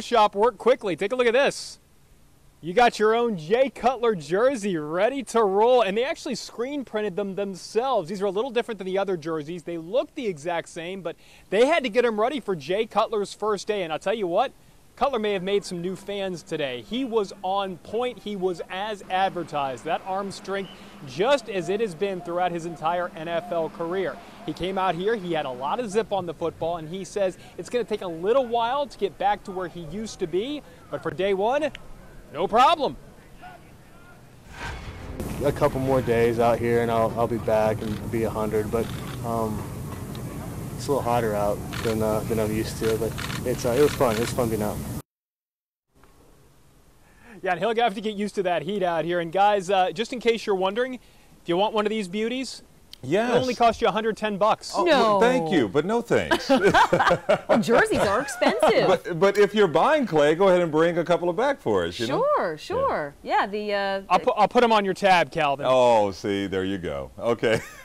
shop work quickly. Take a look at this. You got your own Jay Cutler jersey ready to roll, and they actually screen printed them themselves. These are a little different than the other jerseys. They look the exact same, but they had to get them ready for Jay Cutler's first day. And I'll tell you what, Cutler may have made some new fans today. He was on point. He was as advertised. That arm strength, just as it has been throughout his entire NFL career. He came out here, he had a lot of zip on the football, and he says it's going to take a little while to get back to where he used to be. But for day one, no problem. A couple more days out here, and I'll, I'll be back and be 100. But um, it's a little hotter out than, uh, than I'm used to. But it's, uh, it was fun. It was fun being out. Yeah, and he'll have to get used to that heat out here. And guys, uh, just in case you're wondering, if you want one of these beauties, Yes. it only cost you 110 bucks. Oh, No. well, thank you, but no thanks. Well, jerseys are expensive. but, but if you're buying clay, go ahead and bring a couple of back for us. You know? sure, sure. Yeah, the uh, I'll put, I'll put them on your tab, Calvin. Oh, see, there you go. Okay.